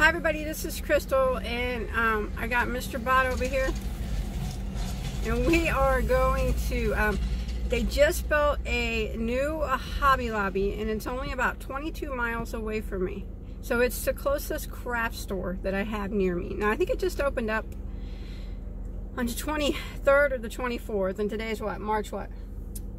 Hi everybody, this is Crystal and um, I got Mr. Bot over here and we are going to, um, they just built a new Hobby Lobby and it's only about 22 miles away from me. So it's the closest craft store that I have near me. Now I think it just opened up on the 23rd or the 24th and today is what, March what?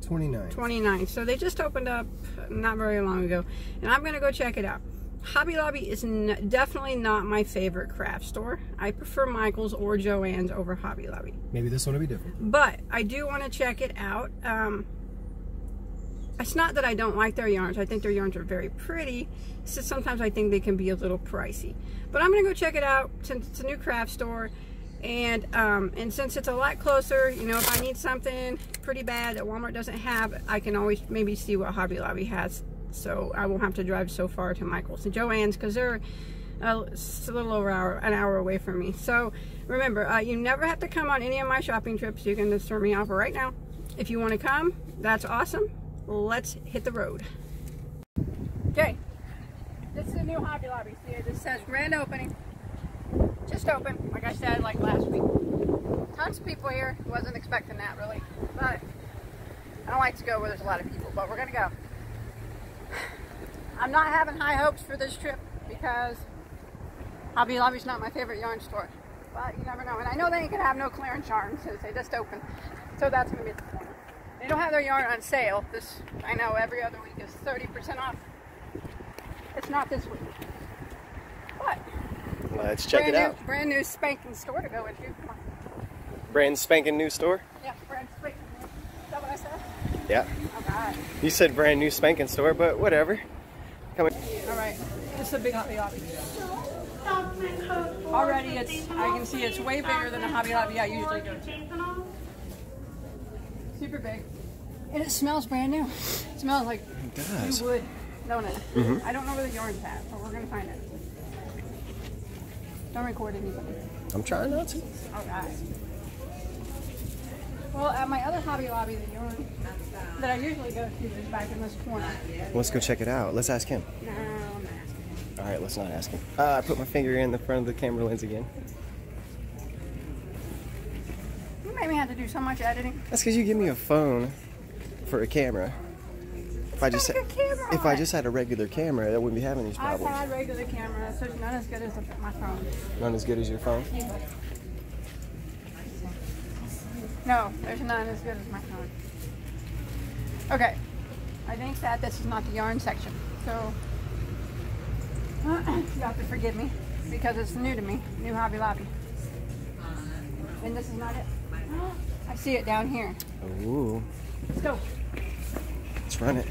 29. 29. So they just opened up not very long ago and I'm going to go check it out. Hobby Lobby is definitely not my favorite craft store. I prefer Michael's or Joann's over Hobby Lobby. Maybe this one will be different. But I do want to check it out. Um, it's not that I don't like their yarns. I think their yarns are very pretty. It's just sometimes I think they can be a little pricey. But I'm going to go check it out since it's a new craft store. And um, and since it's a lot closer, you know, if I need something pretty bad that Walmart doesn't have, I can always maybe see what Hobby Lobby has so I won't have to drive so far to Michael's and Joann's because they're a, a little over hour, an hour away from me. So remember, uh, you never have to come on any of my shopping trips. You can just turn me off right now. If you want to come, that's awesome. Let's hit the road. Okay, this is a new Hobby Lobby. See, it just says grand opening. Just open, like I said, like last week. Tons of people here. Wasn't expecting that really, but I don't like to go where there's a lot of people, but we're gonna go. I'm not having high hopes for this trip because Hobby Lobby's not my favorite yarn store. But you never know. And I know they ain't gonna have no clearance yarn since they just opened. So that's gonna be the point. They don't have their yarn on sale. This I know every other week is 30% off. It's not this week. But let's check it new, out. Brand new spanking store to go into. Come on. Brand spanking new store? Yeah, brand spanking new. Is that what I said? Yeah. Oh God. You said brand new spanking store, but whatever. All right, this is a big Hobby Lobby. Already, it's I can see it's way bigger than the Hobby Lobby I usually go to. Super big, and it smells brand new. It smells like it does. new wood, don't it? Mm -hmm. I don't know where the yarn's at, but we're gonna find it. Don't record anybody. I'm trying not to. All right. Well, at my other Hobby Lobby, the yarn that I usually go to is back in this corner. Let's go check it out. Let's ask him. No, I'm not asking. All right, let's not ask him. Uh, I put my finger in the front of the camera lens again. You made me have to do so much editing. That's because you give me a phone for a camera. If I just had, if I just had a regular camera, I wouldn't be having these problems. I've had regular cameras, so it's not as good as my phone. Not as good as your phone? Yeah. No, there's none as good as my phone. Okay, I think that this is not the yarn section, so you have to forgive me because it's new to me, new Hobby Lobby. And this is not it. I see it down here. Ooh. Let's go. Let's run it.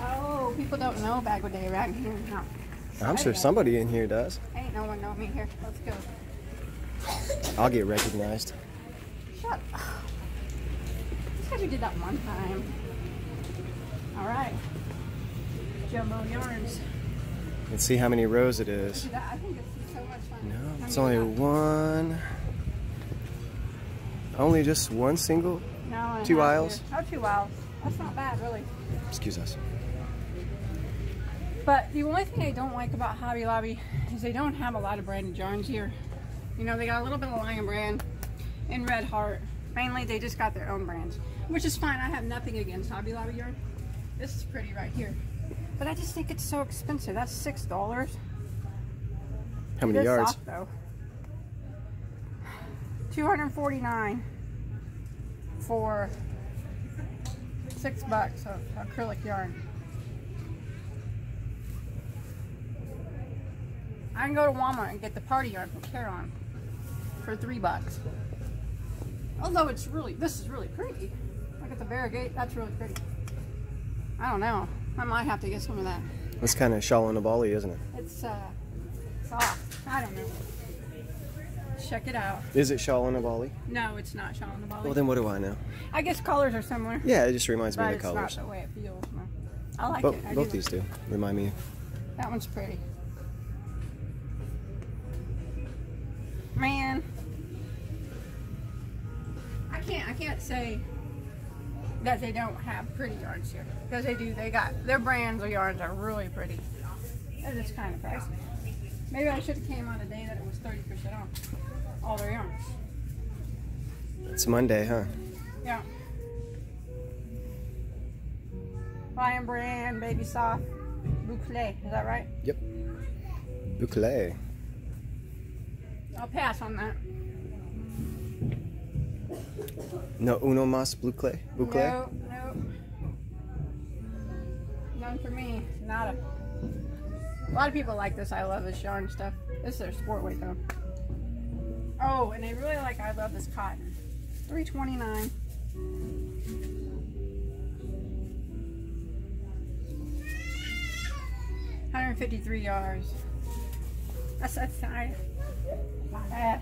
Oh, people don't know Bag Day around here. No. I'm sure somebody in here does. Ain't no one know me here. Let's go. I'll get recognized. Shut up. Because you did that one time. All right. Jumbo yarns. Let's see how many rows it is. I think it's so much fun. No, it's only one. Only just one single? No, two aisles? Oh, two aisles. That's not bad, really. Excuse us. But the only thing I don't like about Hobby Lobby is they don't have a lot of branded yarns here. You know, they got a little bit of Lion Brand and Red Heart. Mainly, they just got their own brands, which is fine. I have nothing against Hobby Lobby yarn. This is pretty right here. But I just think it's so expensive. That's $6. How many yards? Soft, though. 249 for six bucks of acrylic yarn. I can go to Walmart and get the party yarn from Caron for three bucks. Although it's really, this is really pretty. Look at the variegated, that's really pretty. I don't know. I might have to get some of that. That's kind of shawl and a volley, isn't it? It's uh, soft. I don't know. Check it out. Is it shawl and? No, it's not shawl and. Well, then what do I know? I guess colors are similar. Yeah, it just reminds me of the colors. it's not the way it feels. No. I like Bo it. I both do these do. Remind me. That one's pretty. Man, I can't I can't say that they don't have pretty yarns here because they do. They got their brands of yarns are really pretty. They're just kind of pricey. Maybe I should have came on a day that it was 30% off all their yarns. It's Monday, huh? Yeah. Lion brand, baby soft, boucle. Is that right? Yep. Boucle. I'll pass on that. No uno mas boucle. Boucle. No, no. None for me. Nada. A lot of people like this. I love this yarn stuff. This is their sport weight though. Oh, and I really like. I love this cotton. Three twenty nine. Hundred fifty three yards. That's that's not not bad.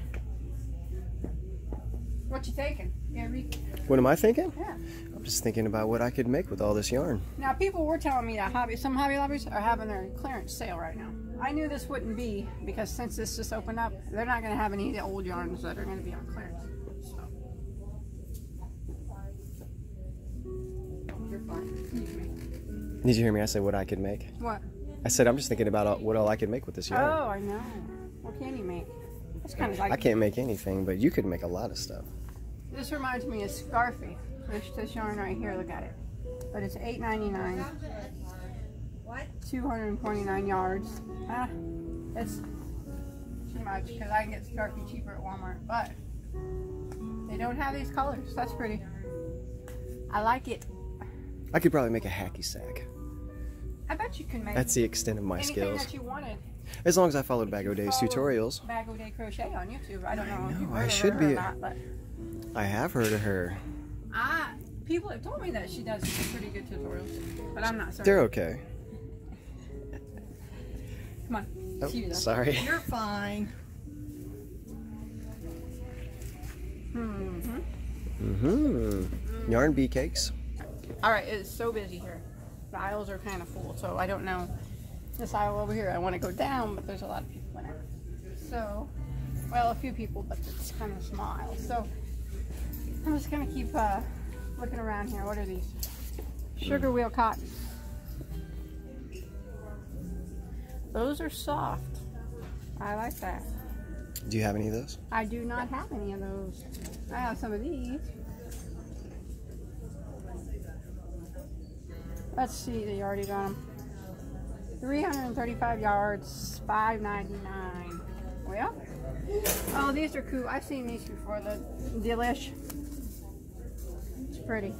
What you thinking? Yeah, What am I thinking? yeah. I'm just thinking about what I could make with all this yarn. Now, people were telling me that hobby, some Hobby Lobbies are having their clearance sale right now. I knew this wouldn't be because since this just opened up, they're not going to have any of the old yarns that are going to be on clearance. So. You're fine. You Did you hear me? I said what I could make. What? I said I'm just thinking about all, what all I could make with this yarn. Oh, I know. What can you make? It's kind of like I can't make anything, but you could make a lot of stuff. This reminds me of Scarfie. This, this yarn right here, look at it. But it's eight ninety nine. What? Two hundred and twenty nine yards. Ah, it's too much because I can get Scarfie cheaper at Walmart, but they don't have these colors. That's pretty. I like it. I could probably make a hacky sack. I bet you can make That's the extent of my anything skills. that you wanted. As long as I followed Bag-O-Days tutorials. Bag-O-Day Crochet on YouTube. I don't know, if know, I should be- not, but I have heard of her. I people have told me that she does pretty good tutorials, but I'm not certain. They're okay. Oh, see sorry. You're fine. hmm Mm-hmm. Yarn bee cakes. All right, it's so busy here. The aisles are kind of full, so I don't know. This aisle over here, I want to go down, but there's a lot of people in it. So, well, a few people, but it's kind of small aisle. So, I'm just gonna keep uh, looking around here. What are these? Sugar wheel cotton. Those are soft. I like that. Do you have any of those? I do not have any of those. I have some of these. Let's see, they already got them. 335 yards, 599. Well, oh, these are cool. I've seen these before. The delish. It's pretty.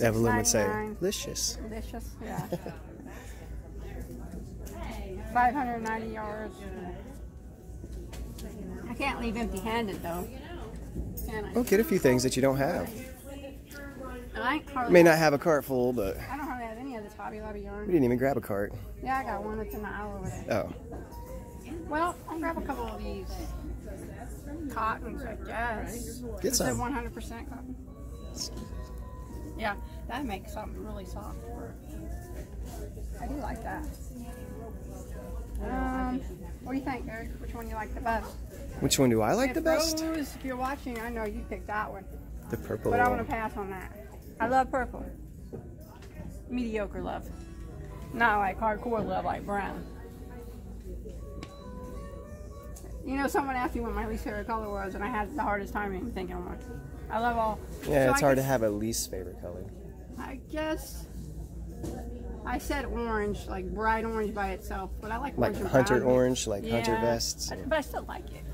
Evelyn would say, $6.99. delicious. Delicious, yeah. 590 yards. I can't leave empty-handed though. Can I? Well, get a few things that you don't have. And I ain't You may not have a cart full, but I don't hardly have any of this Hobby Lobby we didn't even grab a cart. Yeah, I got one that's in the aisle over there. Oh, Well, I'll grab a couple of these cottons, I guess. get Is it some. 100% cotton? Yeah, that makes something really soft. I do like that. Um, what do you think, Eric? Which one you like the best? Which one do I like If the best? Rose, if you're watching, I know you picked that one, The purple. but I'm gonna pass on that. I love purple. Mediocre love, not like hardcore love like brown. You know, someone asked me what my least favorite color was, and I had the hardest time even thinking one. I love all. Yeah, so it's I hard to have a least favorite color. I guess I said orange, like bright orange by itself, but I like orange hunter orange, like hunter vests. I- but I still like it.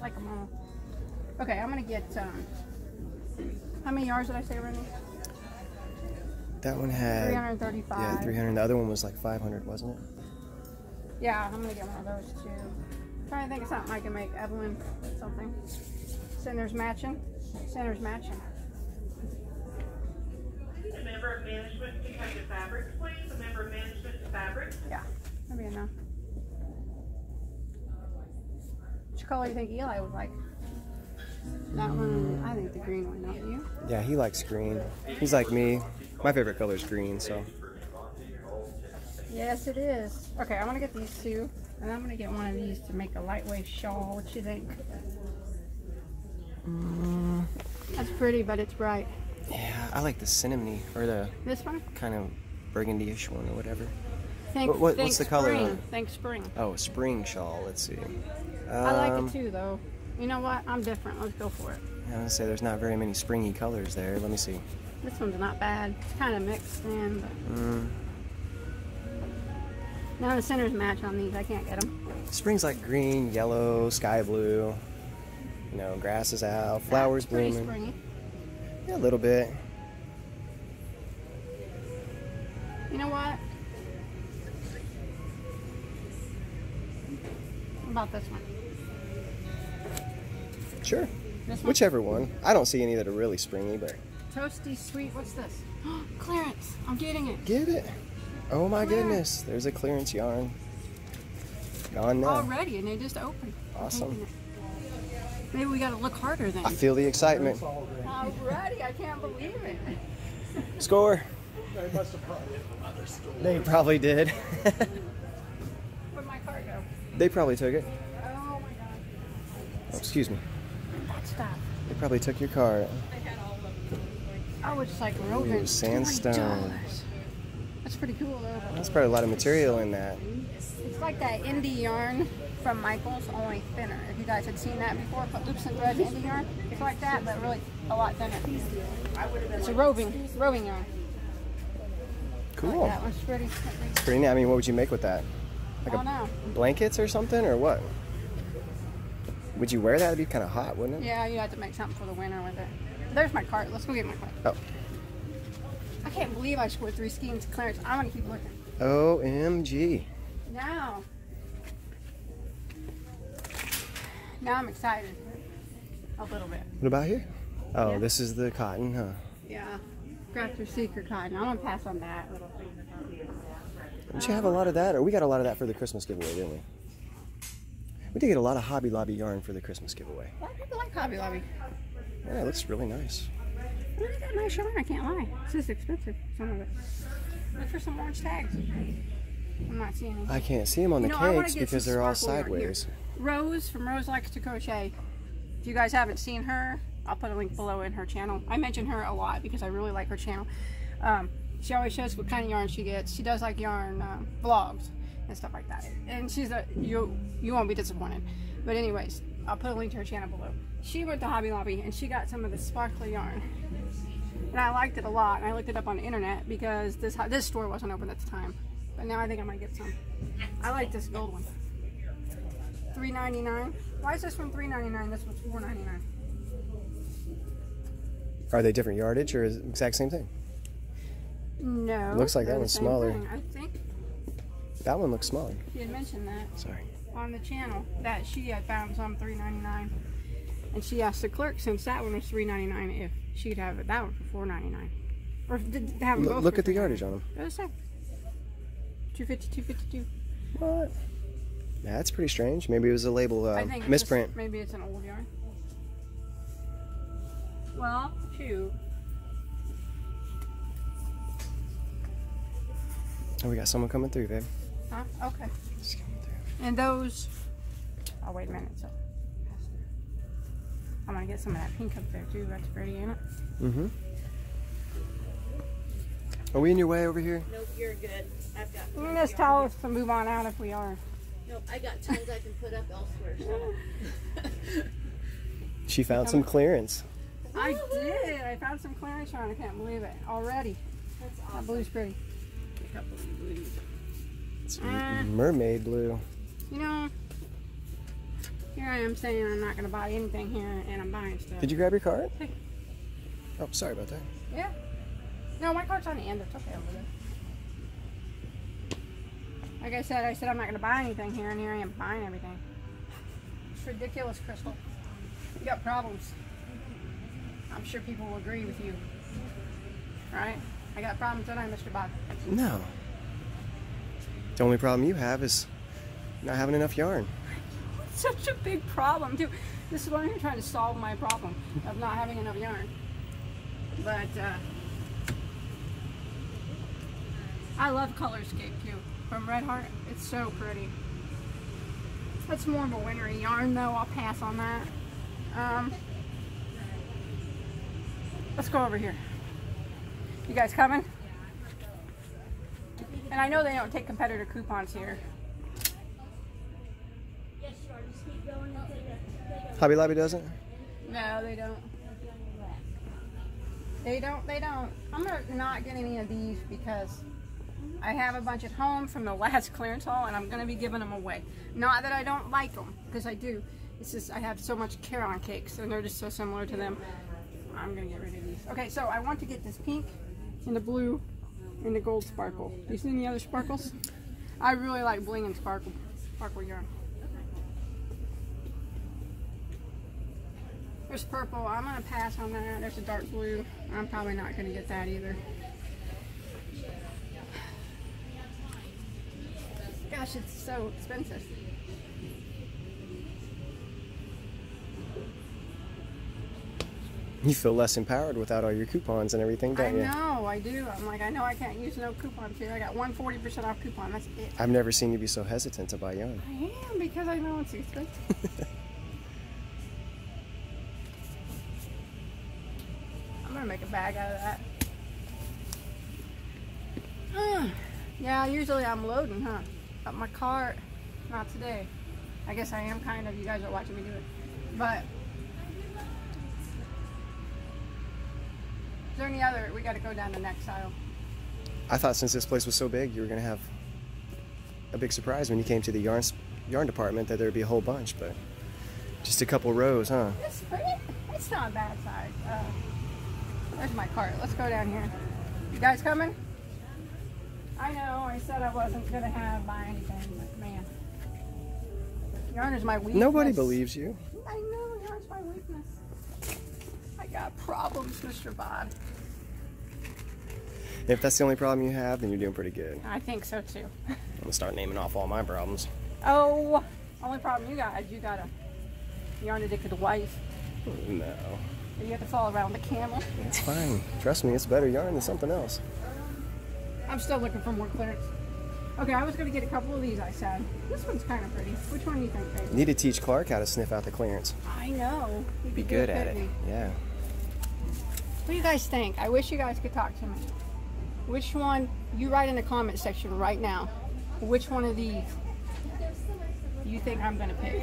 Like them all. Okay, I'm gonna get. Um, how many yards did I say, Renee? That one had 335. yeah 300. The other one was like 500, wasn't it? Yeah, I'm gonna get one of those too. trying to think of something I can make. Evelyn, something. Centers matching. Centers matching. A member of management to come to fabrics, please. A member of management to fabrics. Yeah, maybe enough. Which color do you think Eli would like? That one, I think the green one, don't you? Yeah, he likes green. He's like me. My favorite color is green, so Yes, it is. Okay, I'm gonna get these two, and I'm gonna get one of these to make a lightweight shawl. What you think? Mm. That's pretty, but it's bright. Yeah, I like the cinnamon or the This one? kind of burgundy-ish one or whatever. Think, What- what- think what's the color spring. Think spring. Oh, spring shawl. Let's see. I like Um, it too, though. You know what? I'm different. Let's go for it. I was gonna say there's not very many springy colors there. Let me see. This one's not bad. It's kind of mixed in, but Mm, none of the centers match on these. I can't get them. spring's like green, yellow, sky blue. You know, grass is out, flowers blooming. springy. Yeah, a little bit. You know what? How about this one? Sure. This one? Whichever one. I don't see any that are really springy, but Toasty sweet. What's this? Clearance. I'm getting it. get it. Oh my Clearance. goodness, there's a clearance yarn. Gone now. Already, and they just opened. Awesome. Taking it. Maybe we got to look harder then. I feel the excitement. Already, I can't believe it. Score. They probably did. Where'd my cart go? they probably took it. Oh my god. Oh, excuse me. That stuff. They probably took your car. Oh, it's like roving. Ooh, sandstone. $20. That's pretty cool though. That's probably a lot of material in that. It's like that indie yarn from Michaels, only thinner. If you guys had seen that before, put loops and threads indie yarn. It's like that, but really a lot thinner. It's a roving, roving yarn. Cool. That one's pretty. Pretty neat. I mean, what would you make with that? I don't know. Blankets or something, or what? Would you wear that? It'd be kind of hot, wouldn't it? Yeah, you'd have to make something for the winter with it. There's my cart. Let's go get my cart. Oh. I can't believe I scored three skeins clearance. I'm gonna keep looking. OMG. Now. Now I'm excited. A little bit. What about here? Oh, Yeah. this is the cotton, huh? Yeah. Crafter's Secret cotton. I'm gonna pass on that little thing. Didn't you have a lot of that? Or we got a lot of that for the Christmas giveaway, didn't we? We did get a lot of Hobby Lobby yarn for the Christmas giveaway. A lot of people like Hobby Lobby. Yeah, it looks really nice. Well, they got nice yarn, I can't lie. It's just expensive, some of it. Look for some orange tags. I'm not seeing any. I can't see them on You the know, cakes because they're all sideways. Rose from Rose Likes to Crochet. If you guys haven't seen her, I'll put a link below in her channel. I mention her a lot because I really like her channel. Um, she always shows what kind of yarn she gets. She does like yarn um, vlogs and stuff like that. And she's a you you won't be disappointed. But anyways, I'll put a link to her channel below. She went to Hobby Lobby and she got some of the sparkly yarn. And I liked it a lot. And I looked it up on the internet because this this store wasn't open at the time. But now I think I might get some. I like this gold one. Three ninety nine. Why is this one three ninety nine? This one's four ninety nine. Are they different yardage or is it exact same thing? No. Looks like that one's smaller. thing. I think That one looks smaller. she had mentioned that Sorry. on the channel that she had found some three ninety nine, and she asked the clerk since that one was three ninety nine if she'd have it that one for four ninety nine, or if did have them L- both. look at the yardage on them. What does it say? 250, 252. What? Yeah, that's pretty strange. Maybe it was a label uh, I think misprint. Just, maybe it's an old yarn. Well, shoot. Oh, we got someone coming through, babe. Huh? Okay. Just coming through. And those. Oh wait a minute. So. I'm gonna get some of that pink up there too. That's pretty, ain't it? Mm-hmm. Are we in your way over here? Nope, you're good. I've got. You tons can just of tell us to move on out if we are. Nope, I got tons I can put up elsewhere. So. She found some clearance. I did. I found some clearance yarn. I can't believe it already. That's That awesome. blue's pretty. A couple of blues. It's mermaid blue. You know, here I am saying I'm not gonna buy anything here, and I'm buying stuff. Did you grab your card? Hey. Oh, sorry about that. Yeah. No, my card's on the end. It's okay over there. Like I said, I said I'm not gonna buy anything here, and here I am buying everything. It's ridiculous, Crystal. You got problems. I'm sure people will agree with you. Right? I got problems, don't I, Mr. Bob? No. The only problem you have is not having enough yarn. It's such a big problem, too. This is why I'm here trying to solve my problem of not having enough yarn. But uh, I love Colorscape too from Red Heart. It's so pretty. That's more of a wintry yarn though. I'll pass on that. Um, Let's go over here. You guys coming? And I know they don't take competitor coupons here. Hobby Lobby doesn't? No, they don't. They don't. They don't. I'm gonna not get any of these because I have a bunch at home from the last clearance haul, and I'm gonna be giving them away. Not that I don't like them, because I do. It's just I have so much Caron cakes, and they're just so similar to them. I'm gonna get rid of these. Okay, so I want to get this pink and the blue and the gold sparkle. Do you see any other sparkles? I really like bling and sparkle, sparkle yarn. There's purple. I'm gonna pass on that. There's a dark blue. I'm probably not gonna get that either. Gosh, it's so expensive. You feel less empowered without all your coupons and everything, I don't you? I know, I do. I'm like, I know I can't use no coupons here. I got one 40% off coupon. That's it. I've never seen you be so hesitant to buy yarn. I am because I know it's expensive. I'm gonna make a bag out of that. Uh, yeah, usually I'm loading, huh? But my cart, not today. I guess I am kind of. You guys are watching me do it. But is there any other? We got to go down the next aisle. I thought since this place was so big, you were gonna have a big surprise when you came to the yarn yarn department that there'd be a whole bunch, but just a couple rows, huh? It's pretty. It's not a bad size. Uh, there's my cart. Let's go down here. You guys coming? I know. I said I wasn't gonna have buy anything, but man, yarn is my weakness. Nobody believes you. I know yarn's my weakness. I got problems, Mr. Bob. If that's the only problem you have, then you're doing pretty good. I think so too. I'm gonna start naming off all my problems. Oh, only problem you got is you got a yarn addicted wife. No, You have to follow around the camel. it's fine. Trust me, it's better yarn than something else. I'm still looking for more clearance. Okay, I was gonna get a couple of these. I said this one's kind of pretty. Which one do you think, babe? Need to teach Clark how to sniff out the clearance. I know. He'd Be good at it. couldn't? Yeah. What do you guys think? I wish you guys could talk to me. Which one? You write in the comment section right now. Which one of these you think I'm gonna pick?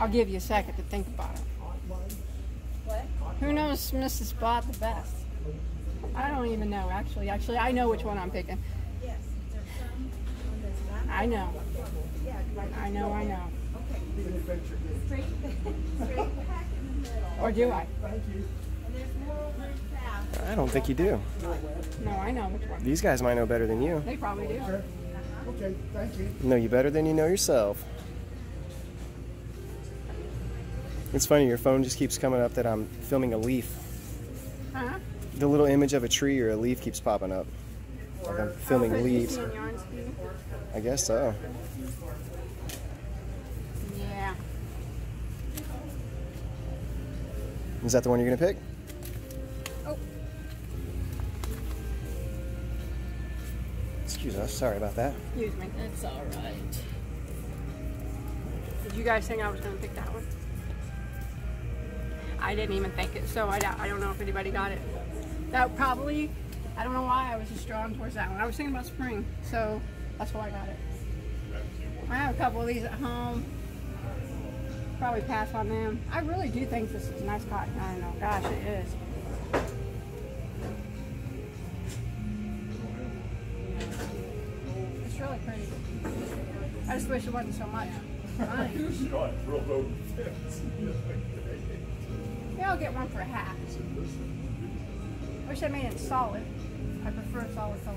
I'll give you a second to think about it. What? Who knows Mrs. Bot the best? I don't even know actually. Actually, I know which one I'm picking. I know. I know, I know. Or do I? I don't think you do. No, I know which one. These guys might know better than you. They probably do. Okay, okay thank you. Know you better than you know yourself. It's funny, your phone just keeps coming up that I'm filming a leaf. Huh? The little image of a tree or a leaf keeps popping up. Like I'm filming Oh, leaves. see in yarn speed? I guess so. Yeah. Is that the one you're gonna pick? Oh. Excuse us, sorry about that. Excuse me. That's all right. Did you guys think I was going to pick that one? I didn't even think it, so I, I don't know if anybody got it. That probably, I don't know why I was just drawn towards that one. I was thinking about spring, so that's why I got it. I have a couple of these at home. Probably pass on them. I really do think this is a nice cotton. I don't know. Gosh, it is. It's really pretty. I just wish it wasn't so much. Yeah, I'll get one for a hat. Wish I made it solid. I prefer a solid color.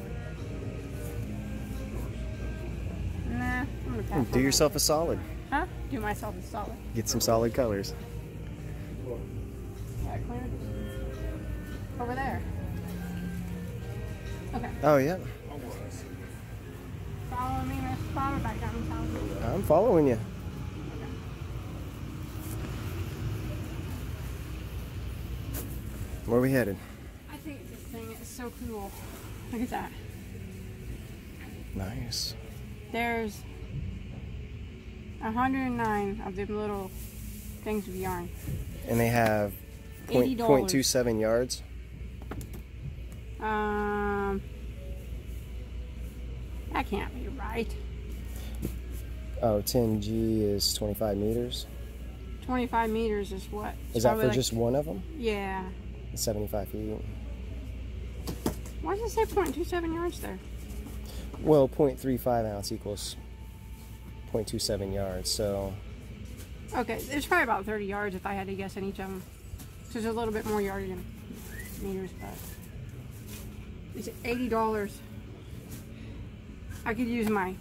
Nah, I'm. Hmm, do yourself a solid. Huh? Do myself a solid. Get some solid colors. Over there. Okay. Oh yeah, Follow me, Potter, back down. I'm following you. Where are we headed? I think this thing is so cool. Look at that. Nice. There's 109 of them little things of yarn. And they have Point, $80. point two seven yards. Um, that can't be right. Oh, 10G is 25 meters. 25 meters is what? Is that for like- just one of them? Yeah. 75 feet. Why does it say 0.27 yards there? Well, 0.35 ounce equals 0.27 yards. So Okay, it's probably about 30 yards if I had to guess on each of them. So there's a little bit more yardage in meters, but it's $80. I could use my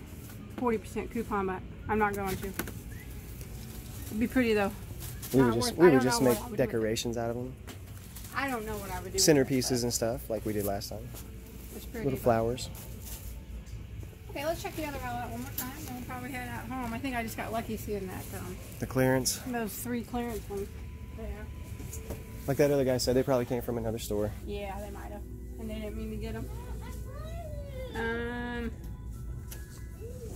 40% coupon, but I'm not going to. It'd be pretty though. we would just we would just make I would do with it. decorations out of them, I don't know what I would do. centerpieces and stuff like we did last time. It's pretty. Little flowers. Okay, let's check the other aisle out one more time. and We'll probably head out home. I think I just got lucky seeing that um, The clearance, those three clearance ones there. like that other guy said, they probably came from another store. Yeah, they might have, and they didn't mean to get them. Um,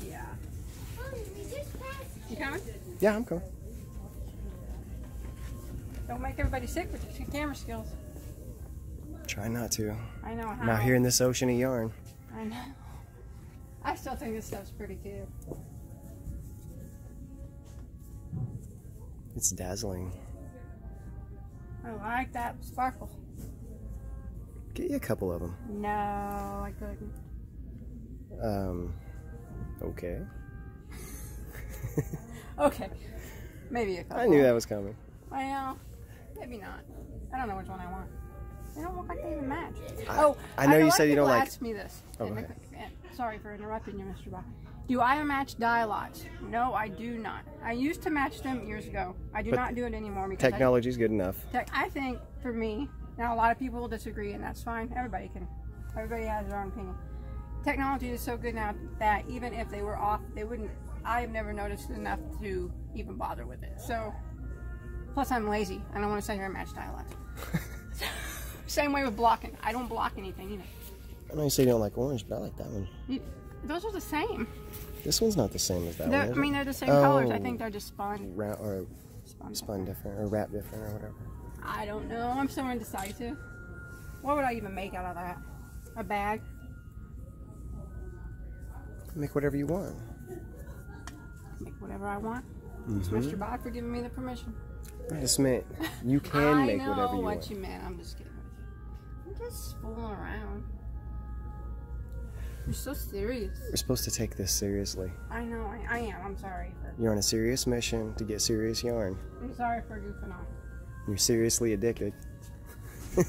yeah. You coming? Yeah, I'm cool. Don't make everybody sick with your camera skills. Try not to. I know how. I'm out here in this ocean of yarn. I know. I still think this stuff's pretty cute. It's dazzling. I like that sparkle. Get you a couple of them. No, I couldn't. Um, okay. Okay, maybe a couple. I knew that was coming. Well, maybe not. I don't know which one I want. They don't look like they even match. I- oh, I know you said you don't like- Ask me this. Oh, And go the- Sorry for interrupting you, Mr. Bach. Do I match dye lots? No, I do not. I used to match them years ago. I do But not do it anymore because I- Technology's good enough. Tech, I think for me, now a lot of people will disagree, and that's fine. Everybody can, everybody has their own opinion. Technology is so good now that even if they were off, they wouldn't. I've never noticed enough to even bother with it. So, plus I'm lazy. I don't want to sit here and match dye lots. Same way with blocking. I don't block anything either. I know you say you don't like orange, but I like that one. You, those are the same. This one's not the same as that They're- one. I mean, they're the same colors. I Oh. think they're just spun. Round or spun. spun different or wrapped different or whatever. I don't know. I'm so indecisive. What would I even make out of that? A bag? Make whatever you want. make whatever I want. It's Mhm. Mr. Bach for giving me the permission. I just meant you can I make know whatever you what want. you meant. I'm just kidding. I'm just fooling around. You're so serious. We're supposed to take this seriously. I know. I, I am. I'm sorry for. You're on a serious mission to get serious yarn. I'm sorry for goofing off. You're seriously addicted.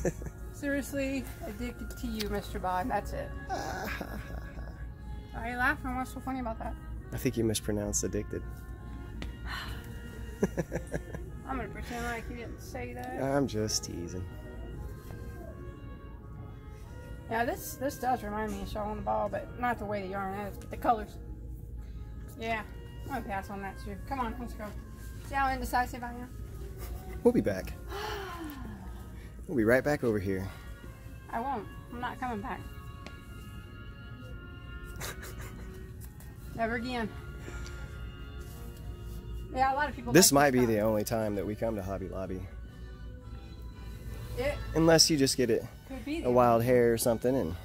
Seriously addicted to you, Mr. Bond. That's it. Why are you laughing? What's so funny about that? I think you mispronounced addicted. I'm gonna pretend like you didn't say that. I'm just teasing. Yeah, this this does remind me of Shawl in a Ball, but not the way the yarn is, but the colors. Yeah, I'm gonna pass on that too. Come on, let's go. See how indecisive I am? We'll be back. We'll be right back over here. I won't. I'm not coming back. Never again. Yeah, a lot of people. This might be the only time that we come to Hobby Lobby. It Unless you just get it a wild hair or something and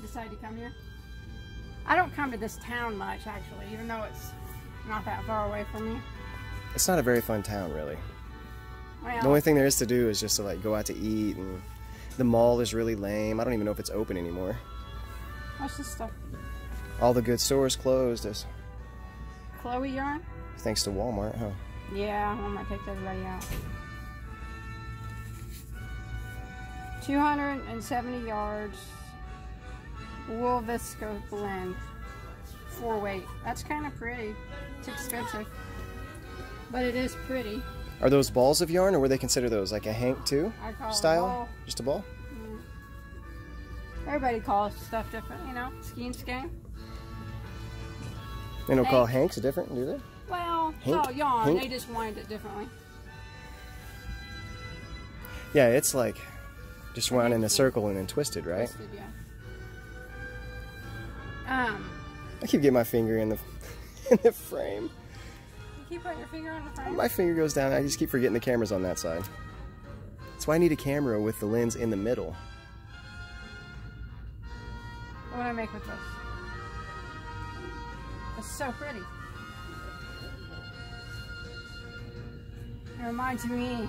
decide to come here. I don't come to this town much, actually, even though it's not that far away from me. it's not a very fun town really. Well, The only thing there is to do is just to like go out to eat and the mall is really lame. I don't even know if it's open anymore. what's this stuff? All the good stores closed as Chloe yarn? Thanks to Walmart, huh? Yeah, I might take everybody out. 270 yards. Wool visco blend. Four weight. That's kind of pretty. It's expensive. But it is pretty. Are those balls of yarn or would they consider those like a hank too? I call it a Style? ball. Just a ball? Mm. Everybody calls stuff different, you know? Ski and skein. They don't call hanks different, do they? Well, all yarn. They just wanted it differently. Yeah, it's like just run in a circle and then twisted, right? Twisted, yeah. Um, I keep getting my finger in the in the frame. you keep putting your finger on the frame. My finger goes down. I just keep forgetting the camera's on that side. That's why I need a camera with the lens in the middle. What would I make with this? It's so pretty. It reminds me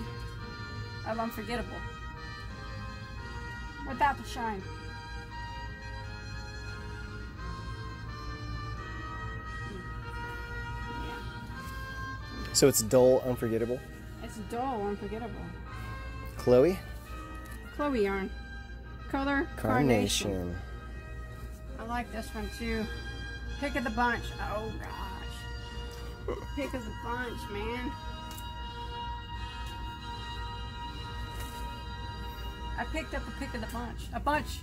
of Unforgettable. Without the shine. So it's dull, unforgettable. It's dull, unforgettable. Chloe? Chloe yarn. Color Carnation. carnation. I like this one too. Pick of the bunch. Oh gosh. Pick of the bunch, man. I picked up a pick of the bunch. A bunch.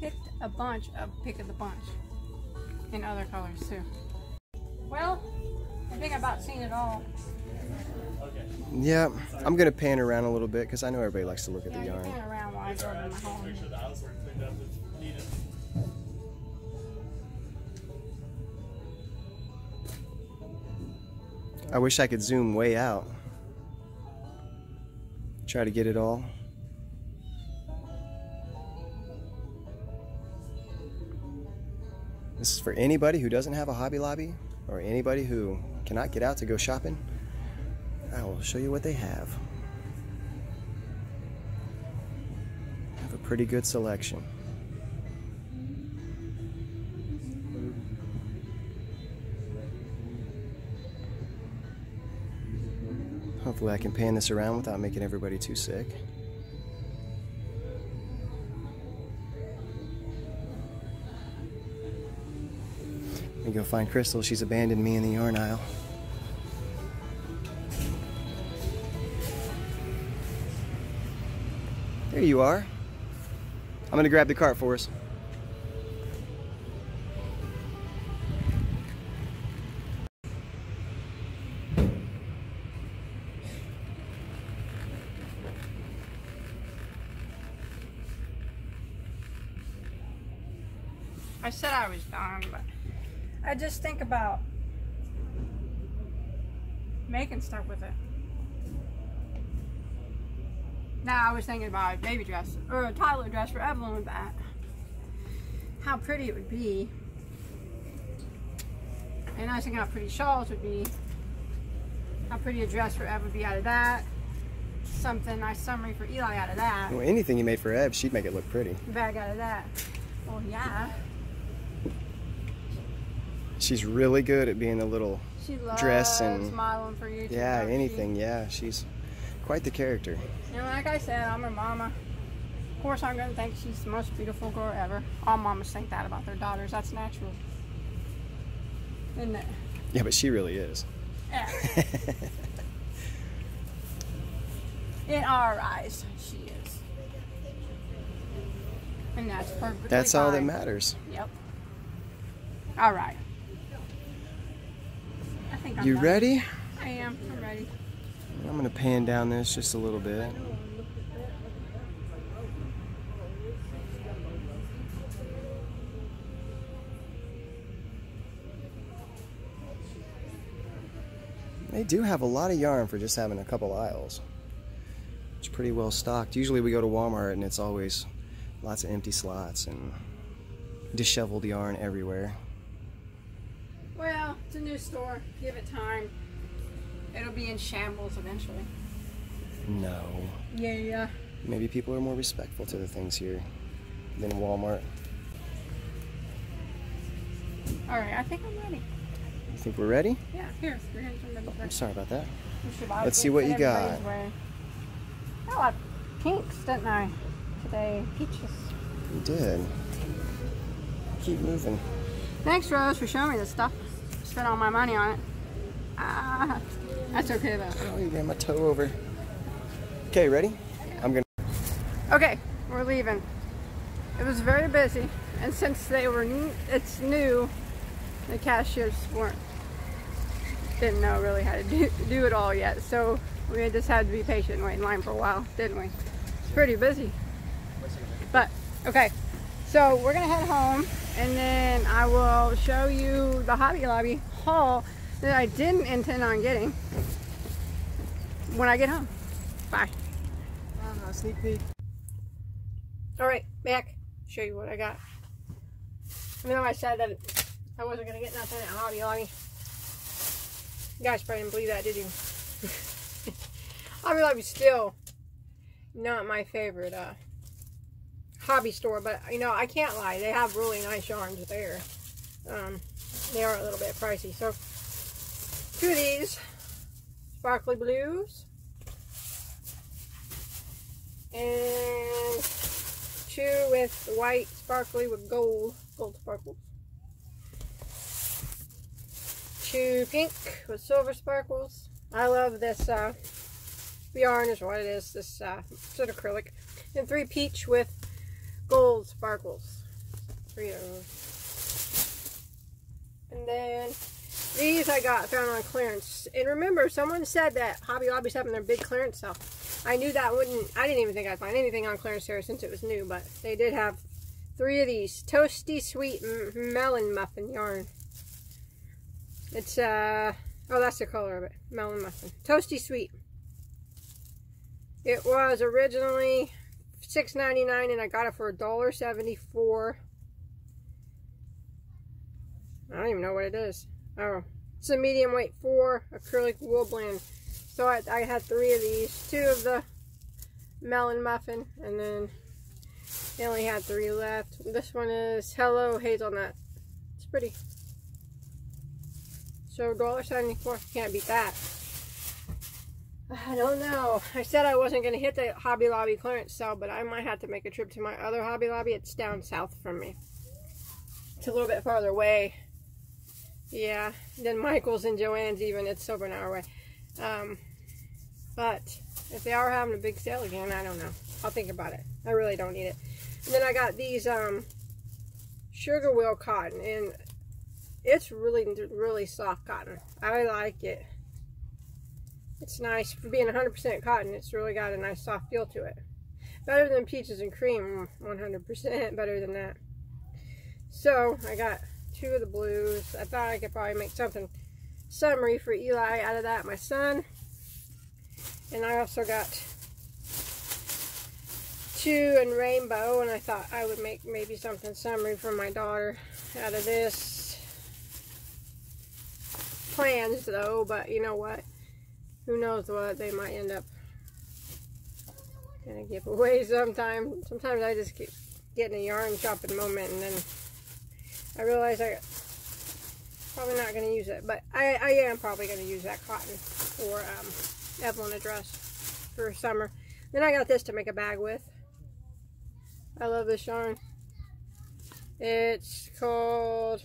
Picked a bunch of pick of the bunch. In other colors too. Well, I think I've about seen it all. Yeah, I'm gonna pan around a little bit because I know everybody likes to look at Yeah, the you yarn. pan around while I go to my home. I wish I could zoom way out. Try to get it all. Is for anybody who doesn't have a Hobby Lobby or anybody who cannot get out to go shopping. I will show you what they have. Have a pretty good selection. Hopefully I can pan this around without making everybody too sick. Me go find Crystal. She's abandoned me in the yarn aisle. There you are. I'm gonna grab the cart for us. I said I was done, but I just think about making stuff with it. Now I was thinking about a baby dress or a toddler dress for Evelyn with that. How pretty it would be. And I was thinking how pretty shawls would be. How pretty a dress for Ev would be out of that. Something nice summery for Eli out of that. Well, anything you made for Ev, she'd make it look pretty. Bag out of that. Well, yeah. She's really good at being a little, She Dress and- modeling for you. yeah, anything. Yeah, she's quite the character. And like I said, I'm her mama. Of course, I'm gonna think she's the most beautiful girl ever. All mamas think that about their daughters. That's natural, isn't it? Yeah, but she really is. Yeah. In our eyes, she is. And that's perfectly That's all that matters. Yep. All right. You ready? I am. I'm ready. I'm gonna pan down this just a little bit. They do have a lot of yarn for just having a couple aisles. It's pretty well stocked. Usually we go to Walmart and it's always lots of empty slots and disheveled yarn everywhere. Well, it's a new store. Give it time. It'll be in shambles eventually. No. Yeah, yeah. Maybe people are more respectful to the things here than Walmart. All right, I think I'm ready. You think we're ready? Yeah, here. We're gonna turn the I'm sorry about that. We should buy Let's see what you got. wearing. Got a lot of pinks, didn't I? Today, peaches. You did. Keep moving. Thanks, Rose, for showing me this stuff. Spent all my money on it. Ah, that's okay though. Oh, you got my toe over. Okay, ready? I'm gonna. Okay, we're leaving. It was very busy, and since they were n- it's new, the cashiers weren't didn't know really how to do, do it all yet. So we just had to be patient and wait in line for a while, didn't we? It's pretty busy. But okay, so we're gonna head home, and then I will show you the Hobby Lobby haul that I didn't intend on getting when I get home. Bye. Uh, sneak peek. All right, back. Show you what I got. I know I said that I wasn't gonna get nothing at Hobby Lobby. You guys probably didn't believe that, did you? Hobby Lobby's still not my favorite uh, hobby store, but you know I can't lie. They have really nice yarns there. Um, they are a little bit pricey. So two of these sparkly blues and two with white sparkly with gold gold sparkles two pink with silver sparkles I love this uh, yarn is what it is this uh, acrylic and three peach with gold sparkles three of them. and then these I got found on clearance and remember someone said that Hobby Lobby's having their big clearance sale I knew that wouldn't, I didn't even think I'd find anything on clearance here since it was new, but they did have three of these Toasty Sweet Melon Muffin yarn. It's, uh, oh, that's the color of it, Melon Muffin. Toasty Sweet. It was originally $6.99 and I got it for $1.74. I don't even know what it is. Oh, it's a medium weight 4 acrylic wool blend. So I, I had three of these. Two of the melon muffin. And then they only had three left. This one is Hello Hazelnut. It's pretty. So $1.74. Can't beat that. I don't know. I said I wasn't going to hit the Hobby Lobby clearance sale, but I might have to make a trip to my other Hobby Lobby. It's down south from me. It's a little bit farther away. Yeah, then Michael's and Joann's even. It's over an hour away. Um, but if they are having a big sale again, I don't know. I'll think about it. I really don't need it. And then I got these um, sugar wheel cotton. And it's really, really soft cotton. I like it. It's nice. For being 100% cotton, it's really got a nice soft feel to it. Better than peaches and cream. 100% better than that. So, I got two of the blues. I thought I could probably make something summery for Eli out of that. My son and I also got two in rainbow, and I thought I would make maybe something summery for my daughter out of this. Plans, though, but you know what? Who knows what they might end up gonna give away sometime. Sometimes I just keep getting a yarn shopping moment, and then I realize I probably not going to use it, but I, I am probably going to use that cotton for um, Evelyn a dress for summer. Then I got this to make a bag with. I love this yarn. It's called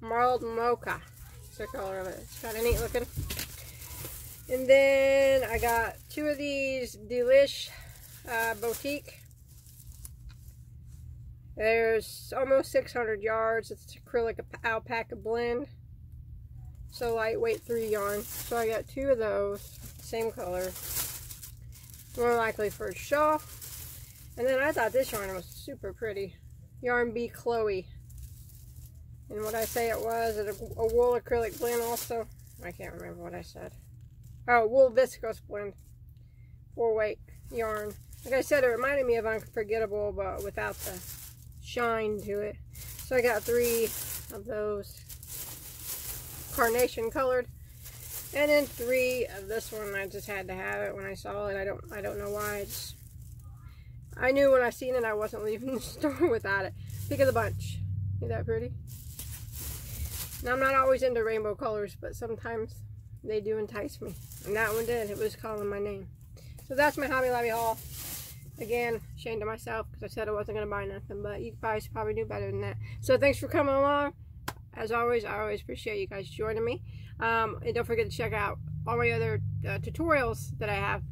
Marled Mocha. It's the color of it. It's kind of neat looking. And then I got two of these Delish uh, Boutique. There's almost 600 yards. It's acrylic alpaca blend. So lightweight three yarn. So I got two of those same color. More likely for a shawl. And then I thought this yarn was super pretty. Yarn Bee Chloe. And what I say it was, a wool acrylic blend also. I can't remember what I said. Oh, wool viscose blend. Four weight yarn. Like I said, it reminded me of Unforgettable, but without the shine to it. So I got three of those carnation colored. And then three of this one, I just had to have it when I saw it. I don't, I don't know why. I I knew when I seen it, I wasn't leaving the store without it. Pick of the bunch. Isn't that pretty? Now, I'm not always into rainbow colors, but sometimes they do entice me. And that one did. It was calling my name. So that's my Hobby Lobby haul. Again, ashamed of myself because I said I wasn't going to buy nothing, but you guys probably knew better than that. So thanks for coming along. As always, I always appreciate you guys joining me. Um, and don't forget to check out all my other uh, tutorials that I have.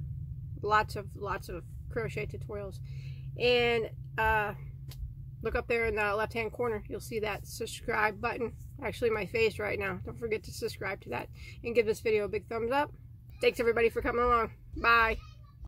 Lots of, lots of crochet tutorials. And uh, look up there in the left-hand corner. You'll see that subscribe button. Actually, my face right now. Don't forget to subscribe to that. And give this video a big thumbs up. Thanks, everybody, for coming along. Bye.